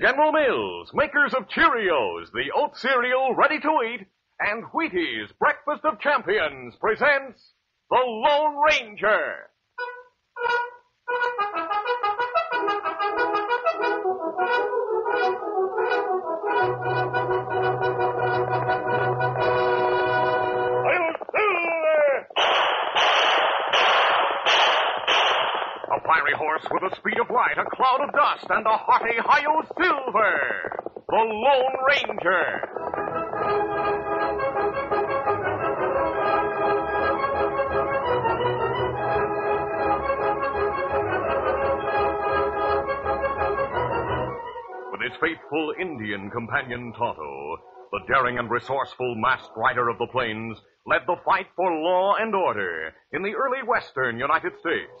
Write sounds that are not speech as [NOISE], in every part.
General Mills, makers of Cheerios, the oat cereal ready to eat, and Wheaties, breakfast of champions, presents The Lone Ranger. Fiery horse with the speed of light, a cloud of dust, and a hearty Hi-Yo Silver. The Lone Ranger. With his faithful Indian companion Tonto, the daring and resourceful masked rider of the plains led the fight for law and order in the early western United States.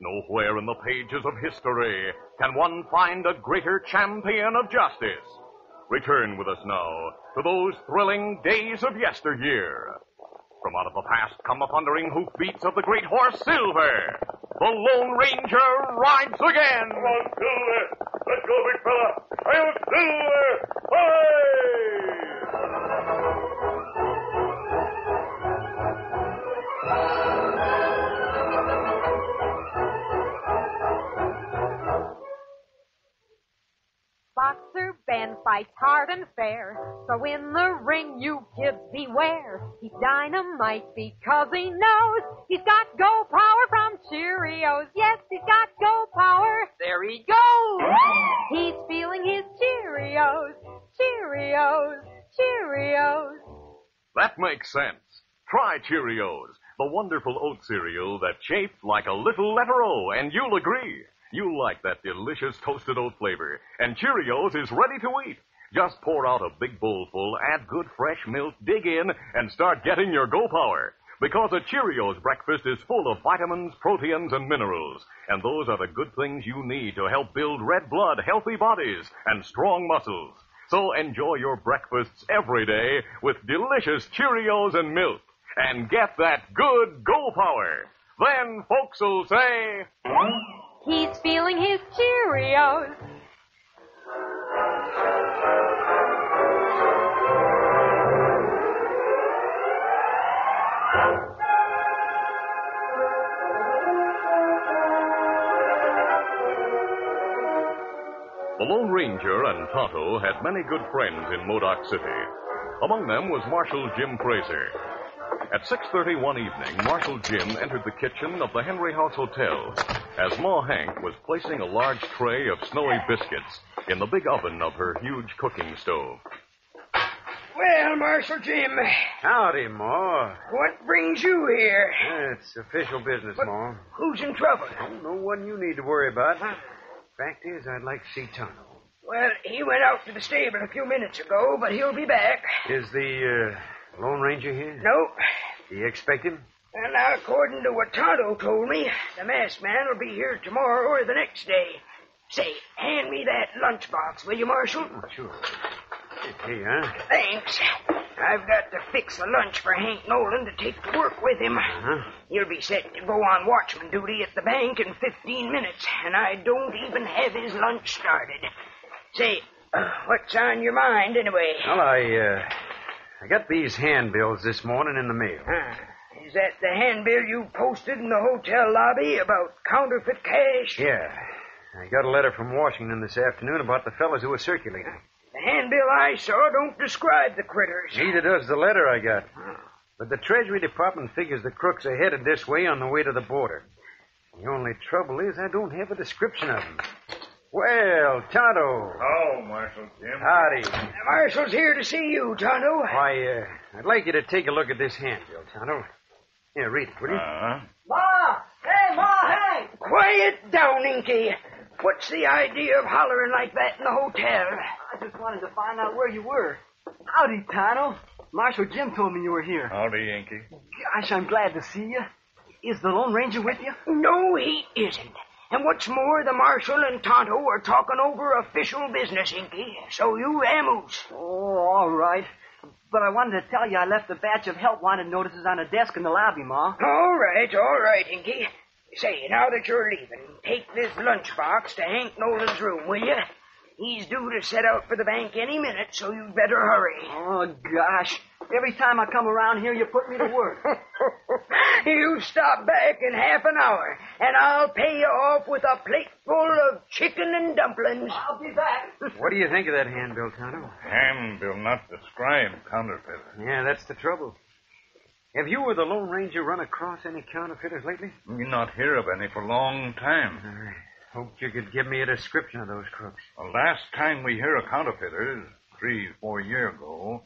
Nowhere in the pages of history can one find a greater champion of justice. Return with us now to those thrilling days of yesteryear. From out of the past come the thundering hoofbeats of the great horse Silver. The Lone Ranger rides again. Come on, Silver. Let's go, big fella. I'll Silver. Hi! Boxer Ben fights hard and fair. So in the ring, you kids beware. He's dynamite because he knows he's got go power from Cheerios. Yes, he's got go power. There he goes. He's feeling his Cheerios. Cheerios. Cheerios. That makes sense. Try Cheerios, the wonderful oat cereal that's shaped like a little letter O, and you'll agree. You'll like that delicious toasted oat flavor, and Cheerios is ready to eat. Just pour out a big bowlful, add good fresh milk, dig in, and start getting your go power. Because a Cheerios breakfast is full of vitamins, proteins, and minerals, and those are the good things you need to help build red blood, healthy bodies, and strong muscles. So enjoy your breakfasts every day with delicious Cheerios and milk, and get that good go power. Then folks will say, He's feeling his Cheerios. The Lone Ranger and Tonto had many good friends in Modoc City. Among them was Marshal Jim Fraser. At 6.30 one evening, Marshal Jim entered the kitchen of the Henry House Hotel as Ma Hank was placing a large tray of snowy biscuits in the big oven of her huge cooking stove. Well, Marshal Jim, Howdy, Ma. what brings you here? It's official business, Ma. Who's in trouble? No one you need to worry about. Fact is, I'd like to see Tonto. Well, he went out to the stable a few minutes ago, but he'll be back. Is the uh, Lone Ranger here? No. Do you expect him? Well, now, according to what Tonto told me, the masked man will be here tomorrow or the next day. Say, hand me that lunchbox, will you, Marshal? Oh, sure. Here, huh? Thanks. I've got to fix a lunch for Hank Nolan to take to work with him. Huh? He'll be set to go on watchman duty at the bank in 15 minutes, and I don't even have his lunch started. Say, uh, what's on your mind anyway? Well, I, uh, I got these handbills this morning in the mail. Ah, is that the handbill you posted in the hotel lobby about counterfeit cash? Yeah. I got a letter from Washington this afternoon about the fellows who were circulating. The handbill I saw don't describe the critters. Neither does the letter I got. But the Treasury Department figures the crooks are headed this way on the way to the border. The only trouble is I don't have a description of them. Well, Tonto. Oh, Marshal Jim. Howdy. The marshal's here to see you, Tonto. Why, uh, I'd like you to take a look at this handbill, Tonto. Here, read it, will you? Uh-huh. Ma! Hey, Ma, hey! Quiet down, Inky. What's the idea of hollering like that in the hotel? I just wanted to find out where you were. Howdy, Tonto. Marshal Jim told me you were here. Howdy, Inky. Gosh, I'm glad to see you. Is the Lone Ranger with you? No, he isn't. And what's more, the marshal and Tonto are talking over official business, Inky. So you vamoose. Oh, all right. But I wanted to tell you I left a batch of help wanted notices on a desk in the lobby, Ma. All right, all right, Inky. Say, now that you're leaving, take this lunchbox to Hank Nolan's room, will you? He's due to set out for the bank any minute, so you'd better hurry. Oh, gosh. Every time I come around here, you put me to work. [LAUGHS] you stop back in half an hour, and I'll pay you off with a plate full of chicken and dumplings. I'll be back. [LAUGHS] What do you think of that handbill, Tonto? Handbill not described counterfeit. Yeah, that's the trouble. Have you or the Lone Ranger run across any counterfeiters lately? We not hear of any for a long time. I hoped you could give me a description of those crooks. The last time we hear of counterfeiters, three, four year ago,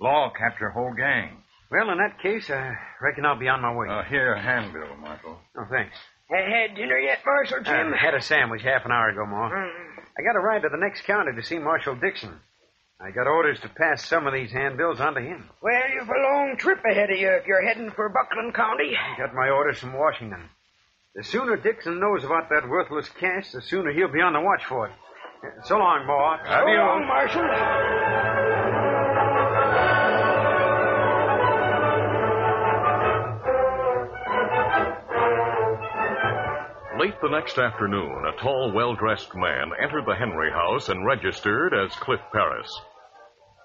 law capture whole gang. Well, in that case, I reckon I'll be on my way. Uh, here, a handbill, Marshal. oh, thanks. Had dinner yet, Marshal Jim? I had a sandwich half an hour ago, Ma. Mm. I got a ride to the next county to see Marshal Dixon. I got orders to pass some of these handbills on to him. Well, you've a long trip ahead of you if you're heading for Buckland County. I got my orders from Washington. The sooner Dixon knows about that worthless cash, the sooner he'll be on the watch for it. So long, boss. So long, Marshal. Late the next afternoon, a tall, well-dressed man entered the Henry house and registered as Cliff Paris.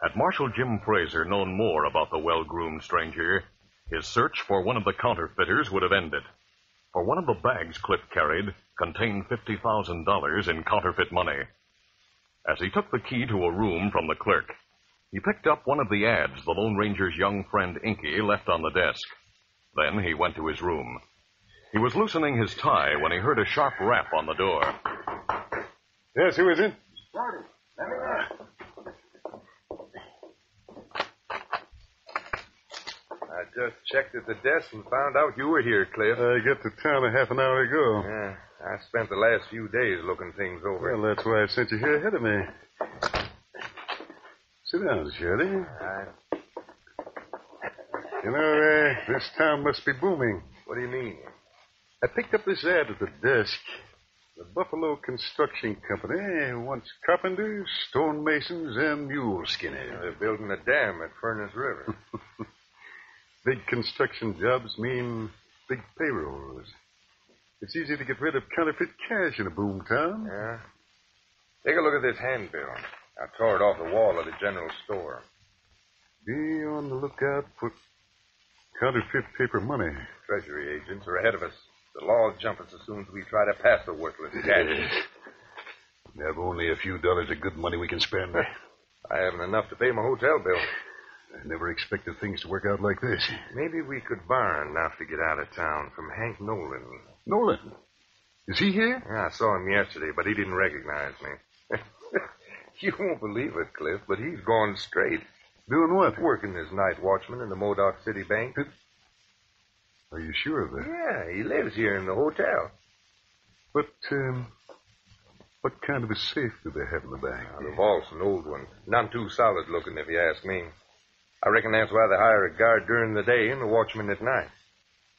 Had Marshal Jim Fraser known more about the well-groomed stranger, his search for one of the counterfeiters would have ended. For one of the bags Cliff carried contained $50,000 in counterfeit money. As he took the key to a room from the clerk, he picked up one of the ads the Lone Ranger's young friend Inky left on the desk. Then he went to his room. He was loosening his tie when he heard a sharp rap on the door. Yes, who is it? I just checked at the desk and found out you were here, Cliff. I got to town a half an hour ago. Yeah, I spent the last few days looking things over. Well, that's why I sent you here ahead of me. Sit down, Shorty. I- You know, uh, this town must be booming. what do you mean? I picked up this ad at the desk. The Buffalo Construction Company wants carpenters, stonemasons, and mule skinners. They're building a dam at Furnace River. [LAUGHS] Big construction jobs mean big payrolls. It's easy to get rid of counterfeit cash in a boom town. yeah? Take a look at this handbill. I tore it off the wall of the general store. Be on the lookout for counterfeit paper money. Treasury agents are ahead of us. The law will jump us as soon as we try to pass the worthless cash. We [LAUGHS] have only a few dollars of good money we can spend. [LAUGHS] I haven't enough to pay my hotel bill. I never expected things to work out like this. Maybe we could borrow enough to get out of town from Hank Nolan. Nolan. Is he here? Yeah, I saw him yesterday, but he didn't recognize me. [LAUGHS] you won't believe it, Cliff, but he's gone straight. Doing what? Working as night watchman in the Modoc City Bank. Are you sure of that? Yeah, he lives here in the hotel. But, um, what kind of a safe do they have in the bank? Now, the vault's an old one. None too solid looking, if you ask me. I reckon that's why they hire a guard during the day and a watchman at night.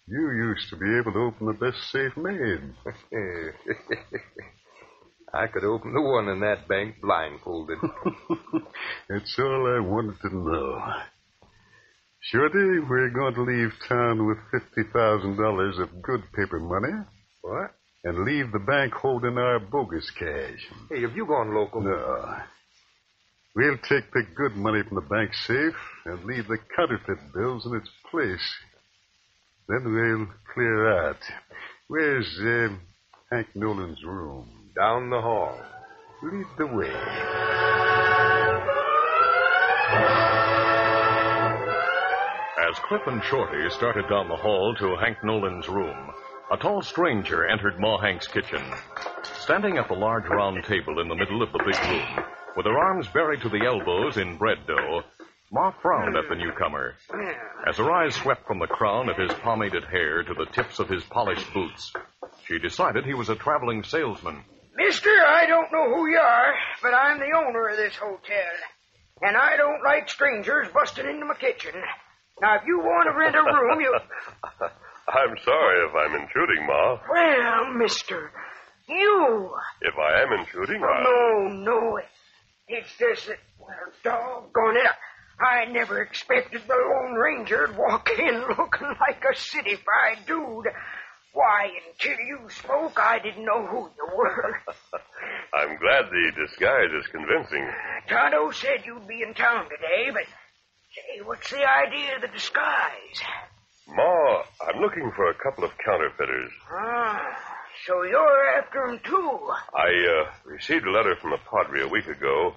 You used to be able to open the best safe made. [LAUGHS] I could open the one in that bank blindfolded. [LAUGHS] That's all I wanted to know. Shorty, we're going to leave town with $50,000 of good paper money what? and leave the bank holding our bogus cash. Hey, have you gone local? No. We'll take the good money from the bank safe and leave the counterfeit bills in its place. Then we'll clear out. Where's uh, Hank Nolan's room? Down the hall. Lead the way. As Cliff and Shorty started down the hall to Hank Nolan's room, a tall stranger entered Ma Hank's kitchen. Standing at the large round table in the middle of the big room, with her arms buried to the elbows in bread dough, Ma frowned at the newcomer. As her eyes swept from the crown of his pomaded hair to the tips of his polished boots, she decided he was a traveling salesman. Mister, I don't know who you are, but I'm the owner of this hotel. And I don't like strangers busting into my kitchen. Now, if you want to rent a room, you. [LAUGHS] I'm sorry if I'm intruding, Ma. Well, mister, you. If I am intruding, I'll... No, no. It's just that, well, doggone it. I never expected the Lone Ranger'd walk [LAUGHS] in looking like a city-fied dude. Why, until you spoke, I didn't know who you were. [LAUGHS] I'm glad the disguise is convincing. Tonto said you'd be in town today, but say, what's the idea of the disguise? Ma, I'm looking for a couple of counterfeiters. Ah, so you're after 'em too. I uh, received a letter from the Padre a week ago,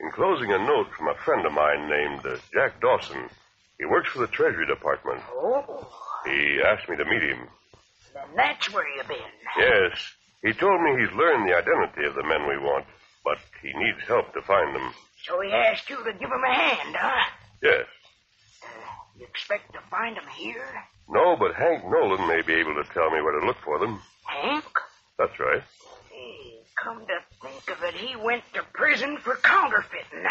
enclosing a note from a friend of mine named uh, Jack Dawson. He works for the Treasury Department. Oh, He asked me to meet him. then that's where you've been. Yes, he told me he's learned the identity of the men we want, but he needs help to find them. So he asked you to give him a hand, huh? Yes. You expect to find them here? No, but Hank Nolan may be able to tell me where to look for them. Hank? That's right. Hey, come to think of it, he went to prison for counterfeiting.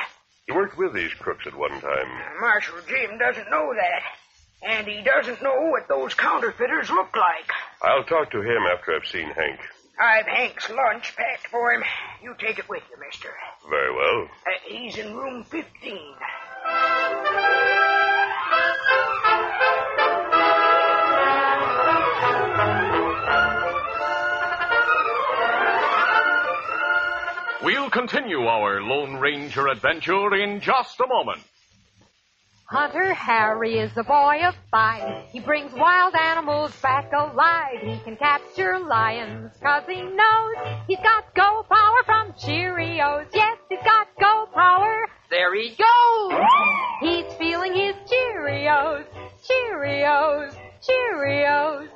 He worked with these crooks at one time. Marshal Jim doesn't know that. And he doesn't know what those counterfeiters look like. I'll talk to him after I've seen Hank. I've Hank's lunch packed for him. You take it with you, mister. Very well. Uh, he's in room 15. Continue our Lone Ranger adventure in just a moment. Hunter Harry is a boy of five. He brings wild animals back alive. He can capture lions cause he knows he's got go power from Cheerios. Yes, he's got go power. There he goes. He's feeling his Cheerios. Cheerios. Cheerios.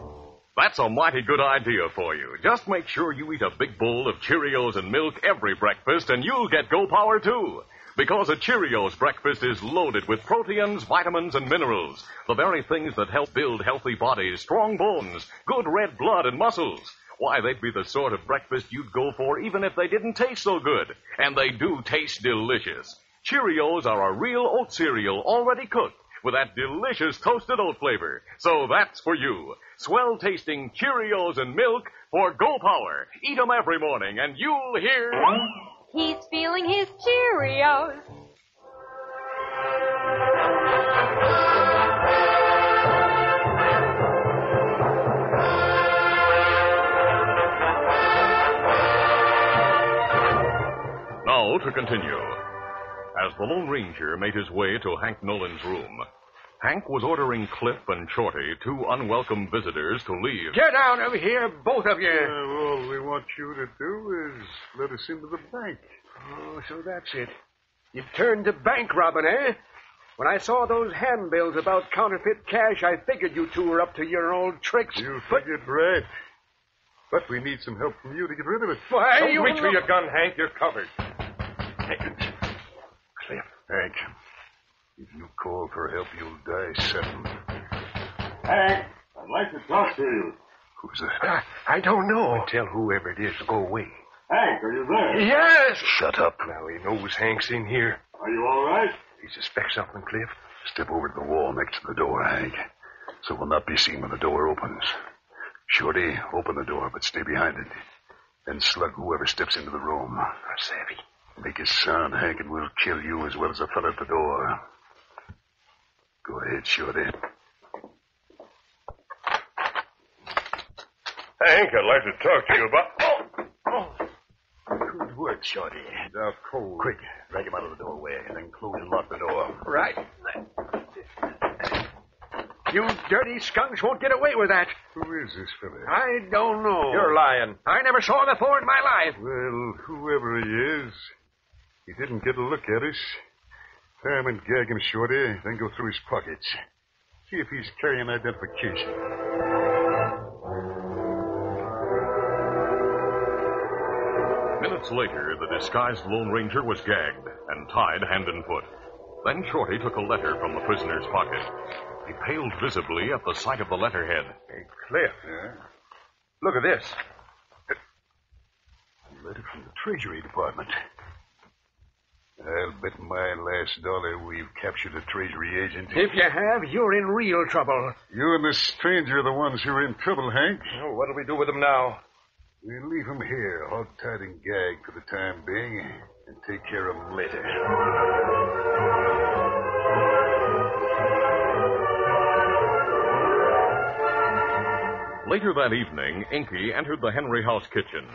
That's a mighty good idea for you. Just make sure you eat a big bowl of Cheerios and milk every breakfast, and you'll get Go Power too. Because a Cheerios breakfast is loaded with proteins, vitamins, and minerals. The very things that help build healthy bodies, strong bones, good red blood, and muscles. Why, they'd be the sort of breakfast you'd go for even if they didn't taste so good. And they do taste delicious. Cheerios are a real oat cereal already cooked with that delicious toasted oat flavor. So that's for you. Swell tasting Cheerios and milk for Go Power. Eat 'em every morning and you'll hear. He's feeling his Cheerios. Now to continue. As the Lone Ranger made his way to Hank Nolan's room, Hank was ordering Cliff and Shorty, two unwelcome visitors, to leave. Get out of here, both of you. Uh, all we want you to do is let us into the bank. Oh, so that's it. You've turned to bank robbing, eh? When I saw those handbills about counterfeit cash, I figured you two were up to your old tricks. You figured right. But we need some help from you to get rid of it. Why, Don't you reach for your gun, Hank. You're covered. Cliff, Hank, if you call for help, you'll die settled. Hank, I'd like to talk to you. Who's that? I don't know. Tell whoever it is to go away. Hank, are you there? Yes. Shut up. Now he knows Hank's in here. Are you all right? He suspects something, Cliff. Step over to the wall next to the door, Hank. So we'll not be seen when the door opens. Shorty, open the door, but stay behind it. Then slug whoever steps into the room. Savvy. Make a sound, Hank, and we'll kill you as well as the fellow at the door. Go ahead, Shorty. Hank, I'd like to talk to you about. oh, oh! Good work, Shorty. Now, cold. Quick, drag him out of the doorway, and then close and lock the door. Right. You dirty skunks won't get away with that. Who is this fellow? I don't know. You're lying. I never saw him before in my life. Well, whoever he is, he didn't get a look at us. Tie him and gag him, Shorty, then go through his pockets. See if he's carrying identification. Minutes later, the disguised Lone Ranger was gagged and tied hand and foot. Then Shorty took a letter from the prisoner's pocket. He paled visibly at the sight of the letterhead. Hey, Cliff. Look at this. A letter from the Treasury Department. I'll bet my last dollar we've captured a Treasury agent. If you have, you're in real trouble. You and this stranger are the ones who are in trouble, Hank. Oh, what'll we do with them now? We'll leave them here, hog-tied and gagged for the time being, and take care of him later. Later that evening, Inky entered the Henry House kitchen.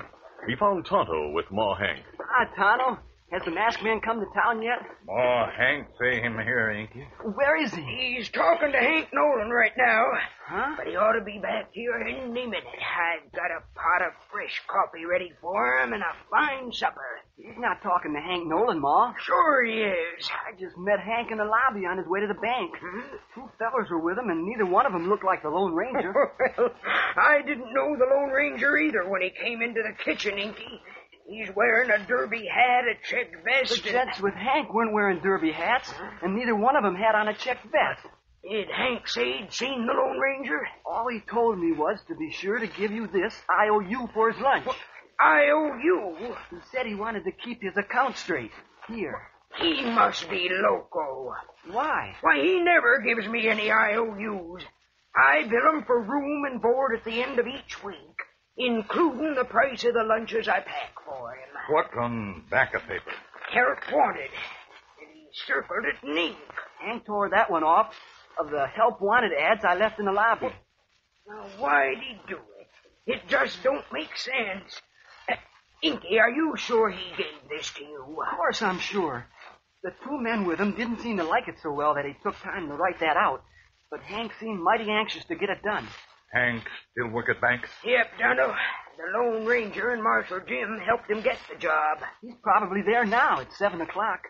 he found Tonto with Ma Hank. Hi, Tonto. Has the masked man come to town yet? Oh, Hank, say him here, ain't you? Where is he? He's talking to Hank Nolan right now. Huh? But he ought to be back here any minute. I've got a pot of fresh coffee ready for him and a fine supper. He's not talking to Hank Nolan, Ma. Sure he is. I just met Hank in the lobby on his way to the bank. Hmm? Two fellers were with him, and neither one of them looked like the Lone Ranger. [LAUGHS] well, I didn't know the Lone Ranger either when he came into the kitchen, Inky. He's wearing a derby hat, a check vest. the and- with Hank weren't wearing derby hats, and neither one of them had on a check vest. Did Hank say he'd seen the Lone Ranger? All he told me was to be sure to give you this IOU for his lunch. I owe you. He said he wanted to keep his account straight. Here. He must be loco. Why? Why, he never gives me any IOUs. I bill him for room and board at the end of each week, including the price of the lunches I pack for him. What on back of paper? Help wanted. And he circled it in ink. Hank tore that one off of the help wanted ads I left in the lobby. Now, why'd he do it? It just don't make sense. Uh, Inky, are you sure he gave this to you? Of course, I'm sure. The two men with him didn't seem to like it so well that he took time to write that out. But Hank seemed mighty anxious to get it done. Hank still work at bank? Yep, Tonto. The Lone Ranger and Marshal Jim helped him get the job. He's probably there now It's seven o'clock.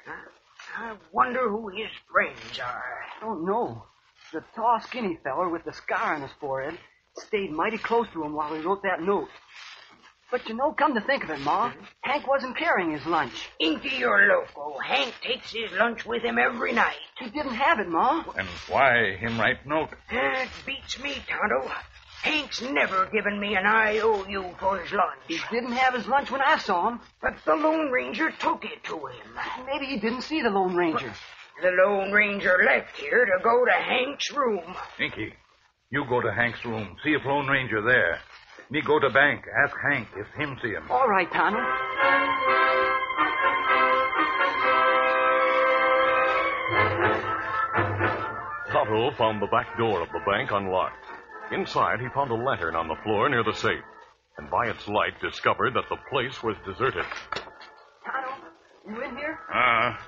I wonder who his friends are. I don't know. The tall, skinny feller with the scar on his forehead stayed mighty close to him while he wrote that note. But you know, come to think of it, Ma, Hank wasn't carrying his lunch. Inky, you're loco. Hank takes his lunch with him every night. He didn't have it, Ma. And why him write note? That beats me, Tonto. Hank's never given me an IOU for his lunch. He didn't have his lunch when I saw him. But the Lone Ranger took it to him. Maybe he didn't see the Lone Ranger. The Lone Ranger left here to go to Hank's room. Inky, you go to Hank's room. See if Lone Ranger there. Me go to bank. Ask Hank if him see him. All right, Tonto. Tonto found the back door of the bank unlocked. Inside, he found a lantern on the floor near the safe, and by its light discovered that the place was deserted. Tonto, you in here? Ah.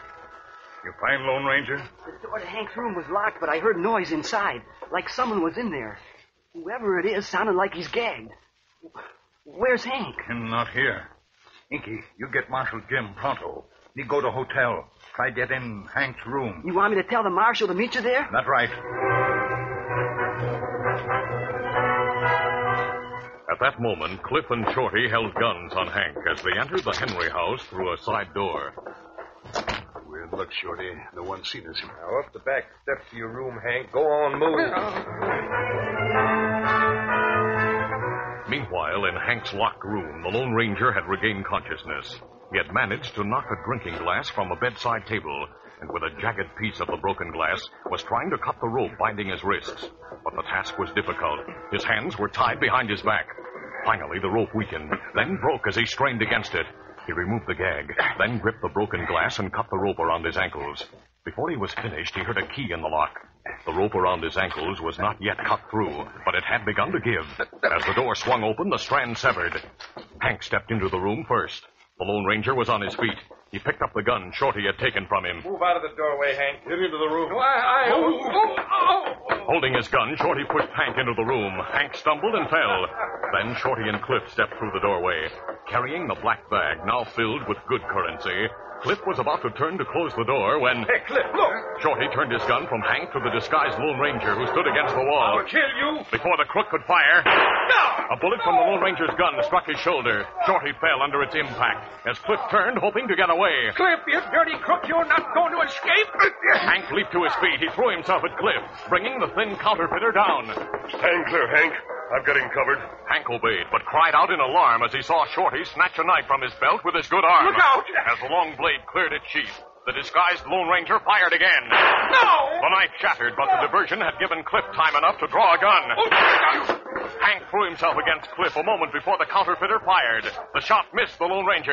you find Lone Ranger? The door to Hank's room was locked, but I heard noise inside, like someone was in there. Whoever it is sounded like he's gagged. Where's Hank? Him not here. Inky, you get Marshal Jim pronto. Me go to hotel. Try get in Hank's room. You want me to tell the marshal to meet you there? That right. At that moment, Cliff and Shorty held guns on Hank as they entered the Henry house through a side door. In luck, Shorty. No one's seen us. Now, up the back steps to your room, Hank. Go on, move. Meanwhile, in Hank's locked room, the Lone Ranger had regained consciousness. He had managed to knock a drinking glass from a bedside table, and with a jagged piece of the broken glass, was trying to cut the rope binding his wrists. But the task was difficult. His hands were tied behind his back. Finally, the rope weakened, then broke as he strained against it. He removed the gag, then gripped the broken glass and cut the rope around his ankles. Before he was finished, he heard a key in the lock. The rope around his ankles was not yet cut through, but it had begun to give. As the door swung open, the strand severed. Hank stepped into the room first. The Lone Ranger was on his feet. He picked up the gun Shorty had taken from him. Move out of the doorway, Hank. Get into the room. I, I, oh, oh, oh. Holding his gun, Shorty pushed Hank into the room. Hank stumbled and fell. Then Shorty and Cliff stepped through the doorway. Carrying the black bag, now filled with good currency, Cliff was about to turn to close the door when Hey, Cliff, look. Shorty turned his gun from Hank to the disguised Lone Ranger who stood against the wall. I'll kill you. Before the crook could fire, a bullet from the Lone Ranger's gun struck his shoulder. Shorty fell under its impact as Cliff turned, hoping to get away. Cliff, you dirty crook, you're not going to escape. Hank leaped to his feet. He threw himself at Cliff, bringing the thin counterfeiter down. Stand clear, Hank. I've got him covered. Hank obeyed, but cried out in alarm as he saw Shorty snatch a knife from his belt with his good arm. Look out! As the long blade cleared its sheath, the disguised Lone Ranger fired again. No! The knife shattered, but the diversion had given Cliff time enough to draw a gun. Oh, Hank threw himself against Cliff a moment before the counterfeiter fired. The shot missed the Lone Ranger.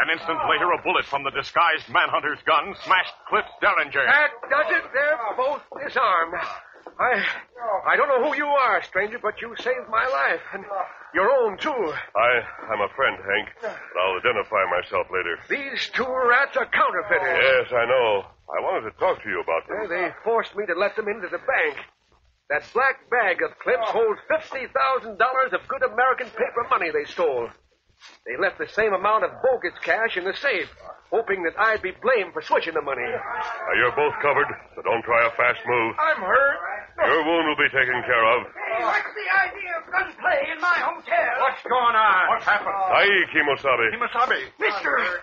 An instant later, a bullet from the disguised manhunter's gun smashed Cliff's derringer. That does it. They're both disarmed. I I don't know who you are, stranger, but you saved my life. And your own, too. I, I'm a friend, Hank, but I'll identify myself later. These two rats are counterfeiters. Yes, I know. I wanted to talk to you about them. Well, they forced me to let them into the bank. That black bag of clips oh. holds $50,000 of good American paper money they stole. They left the same amount of bogus cash in the safe, hoping that I'd be blamed for switching the money. Now, you're both covered, so don't try a fast move. I'm hurt. Your wound will be taken care of. Hey, what's the idea of gunplay in my hotel? What's going on? What's happened? Aye, Kimosabe. Kimasabi. Mister,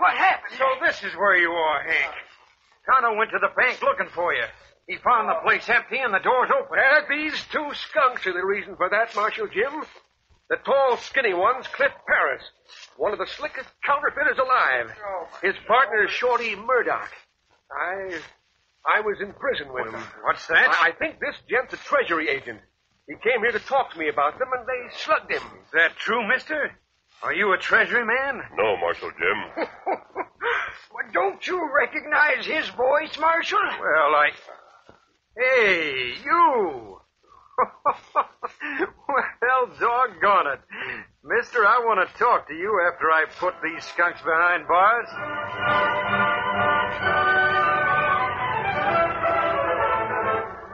what happened? So this is where you are, Hank. Tonto went to the bank looking for you. He found the place empty and the doors open. Well, these two skunks are the reason for that, Marshal Jim. The tall, skinny one's Cliff Paris, one of the slickest counterfeiters alive. His partner is Shorty Murdoch. I, I was in prison with him. What's that? I, I think this gent's a treasury agent. He came here to talk to me about them, and they slugged him. Is that true, mister? Are you a treasury man? No, Marshal Jim. [LAUGHS] well, don't you recognize his voice, Marshal? Well, I. Hey, you! [LAUGHS] well, doggone it. Mister, I want to talk to you after I put these skunks behind bars.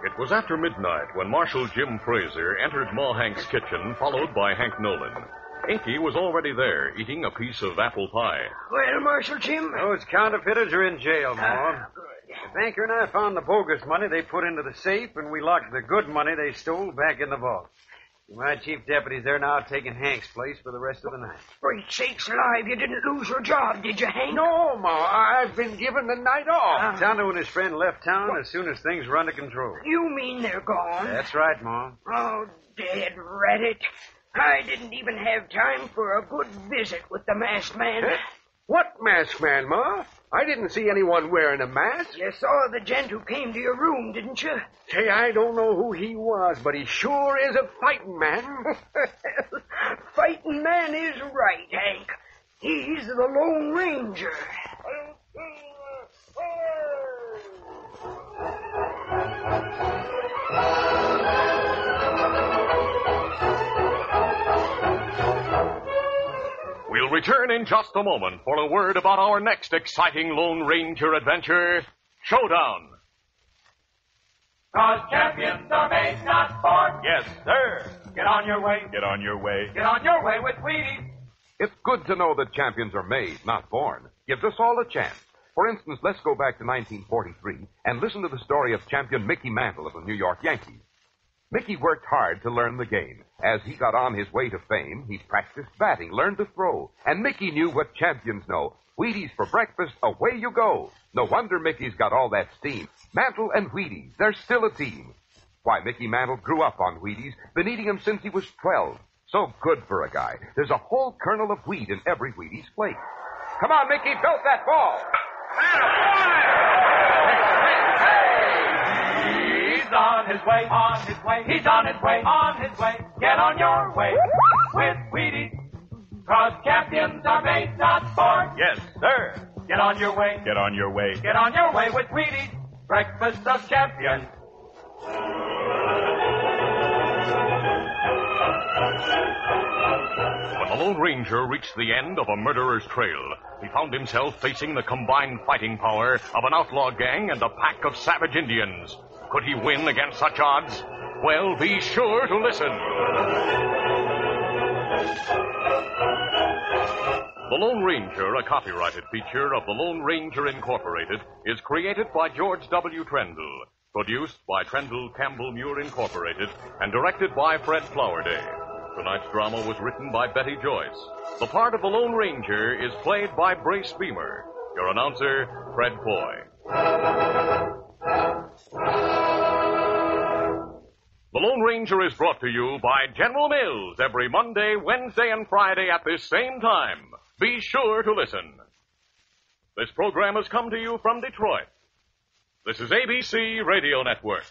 It was after midnight when Marshal Jim Fraser entered Ma Hank's kitchen, followed by Hank Nolan. Inky was already there, eating a piece of apple pie. Well, Marshal Jim. Those counterfeiters are in jail, Ma. The banker and I found the bogus money they put into the safe, and we locked the good money they stole back in the vault. My chief deputy's there now taking Hank's place for the rest of the night. Great sakes alive, you didn't lose your job, did you, Hank? No, Ma, I've been given the night off. Uh-huh. Tonto and his friend left town as soon as things were under control. You mean they're gone? That's right, Ma. Oh, dead rat I didn't even have time for a good visit with the masked man. Eh? What masked man, Ma? I didn't see anyone wearing a mask. You saw the gent who came to your room, didn't you? Say, I don't know who he was, but he sure is a fighting man. [LAUGHS] fighting man is right, Hank. He's the Lone Ranger. [LAUGHS] return in just a moment for a word about our next exciting Lone Ranger adventure, Showdown. Cause champions are made, not born. Yes, sir. Get on your way. Get on your way. Get on your way with Wheaties. It's good to know that champions are made, not born. Gives us all a chance. For instance, let's go back to 1943 and listen to the story of champion Mickey Mantle of the New York Yankees. Mickey worked hard to learn the game. As he got on his way to fame, he practiced batting, learned to throw. And Mickey knew what champions know. Wheaties for breakfast, away you go. No wonder Mickey's got all that steam. Mantle and Wheaties, they're still a team. Why, Mickey Mantle grew up on Wheaties, been eating them since he was 12. So good for a guy. There's a whole kernel of wheat in every Wheaties plate. Come on, Mickey, belt that ball. He's on his way, on his way, he's on his way, on his way. Get on your way with Wheaties. Cause champions are made, not born. Yes, sir. Get on your way. Get on your way. Get on your way with Wheaties. Breakfast of champions. When the Lone Ranger reached the end of a murderer's trail, he found himself facing the combined fighting power of an outlaw gang and a pack of savage Indians. Could he win against such odds? Well, be sure to listen. The Lone Ranger, a copyrighted feature of the Lone Ranger Incorporated, is created by George W. Trendle, produced by Trendle Campbell Meurer Incorporated, and directed by Fred Flowerday. Tonight's drama was written by Betty Joyce. The part of the Lone Ranger is played by Brace Beemer. Your announcer, Fred Foy. The Lone Ranger is brought to you by General Mills every Monday, Wednesday, and Friday at this same time. Be sure to listen. This program has come to you from Detroit. This is ABC Radio Network.